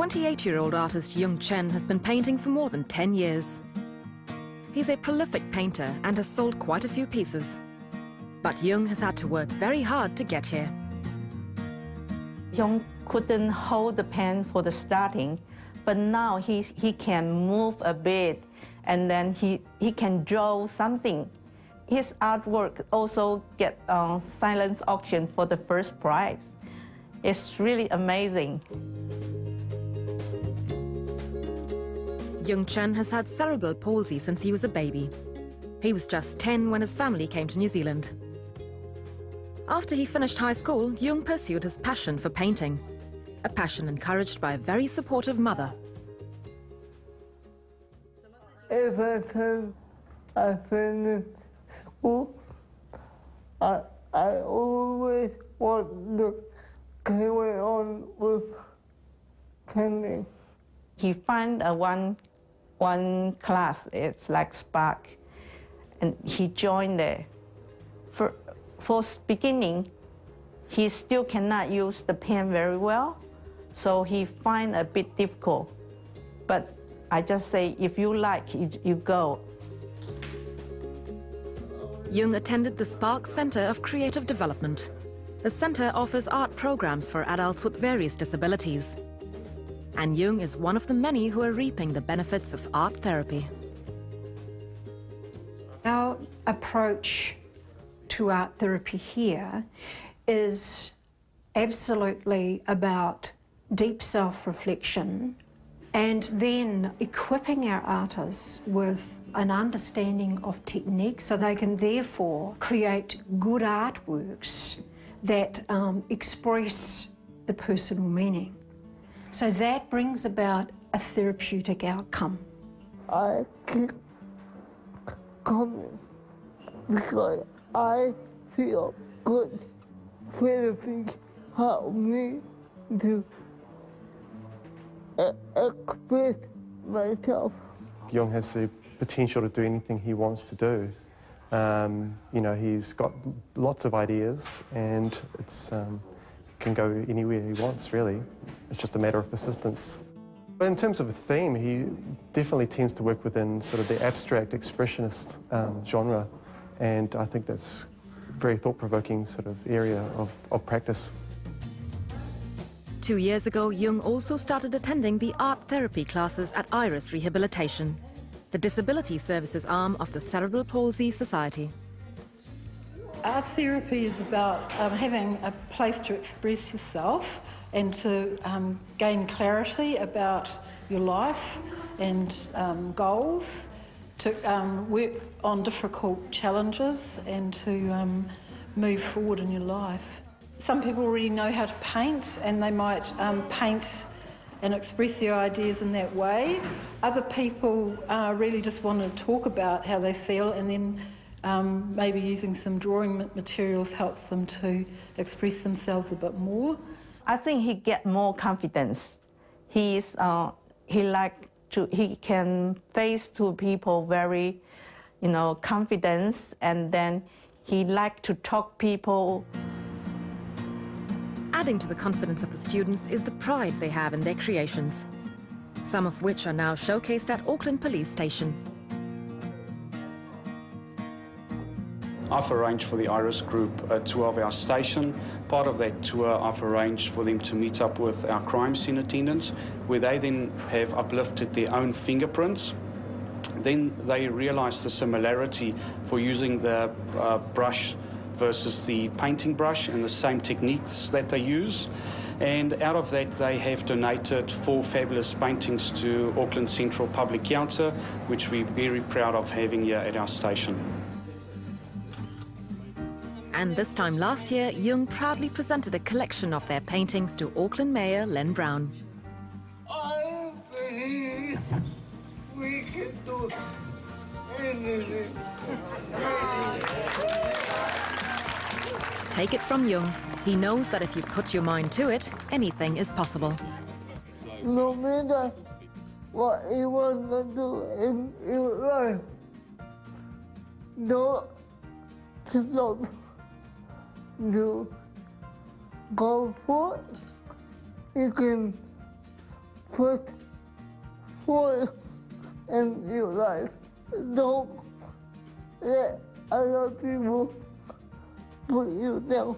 28-year-old artist Yung Chen has been painting for more than 10 years. He's a prolific painter and has sold quite a few pieces. But Yung has had to work very hard to get here. Yung couldn't hold the pen for the starting, but now he, he can move a bit and then he, he can draw something. His artwork also get uh, on silent auction for the first prize. It's really amazing. Yung Chen has had cerebral palsy since he was a baby. He was just 10 when his family came to New Zealand. After he finished high school, Yung pursued his passion for painting, a passion encouraged by a very supportive mother. Every time I finish school, I, I always want to carry on with painting. He found a one one class, it's like Spark, and he joined there. For, for beginning, he still cannot use the pen very well, so he find a bit difficult. But I just say, if you like, you, you go. Yung attended the Spark Center of Creative Development. The center offers art programs for adults with various disabilities and Yung is one of the many who are reaping the benefits of art therapy. Our approach to art therapy here is absolutely about deep self-reflection and then equipping our artists with an understanding of technique so they can therefore create good artworks that um, express the personal meaning. So that brings about a therapeutic outcome. I keep coming because I feel good. Therapy help me to express myself. Yung has the potential to do anything he wants to do. Um, you know, he's got lots of ideas and it's, um, can go anywhere he wants, really. It's just a matter of persistence. But in terms of a theme, he definitely tends to work within sort of the abstract expressionist um, genre, and I think that's a very thought-provoking sort of area of, of practice. Two years ago, Yung also started attending the art therapy classes at Iris Rehabilitation, the disability services arm of the Cerebral Palsy Society. Art therapy is about um, having a place to express yourself and to um, gain clarity about your life and um, goals, to um, work on difficult challenges and to um, move forward in your life. Some people already know how to paint and they might um, paint and express their ideas in that way. Other people uh, really just want to talk about how they feel and then um, maybe using some drawing materials helps them to express themselves a bit more. I think he get more confidence. He's uh, he like to he can face to people very, you know, confidence, and then he like to talk people. Adding to the confidence of the students is the pride they have in their creations, some of which are now showcased at Auckland Police Station. I've arranged for the Iris Group a tour of our station. Part of that tour, I've arranged for them to meet up with our crime scene attendants, where they then have uplifted their own fingerprints. Then they realise the similarity for using the uh, brush versus the painting brush and the same techniques that they use. And out of that, they have donated four fabulous paintings to Auckland Central Public Council, which we're very proud of having here at our station. And this time last year, Yung proudly presented a collection of their paintings to Auckland Mayor Len Brown. I believe we can do anything. Take it from Yung. He knows that if you put your mind to it, anything is possible. No matter what you want to do in your life, don't stop you go for it, you can put forth in your life. Don't let other people put you down.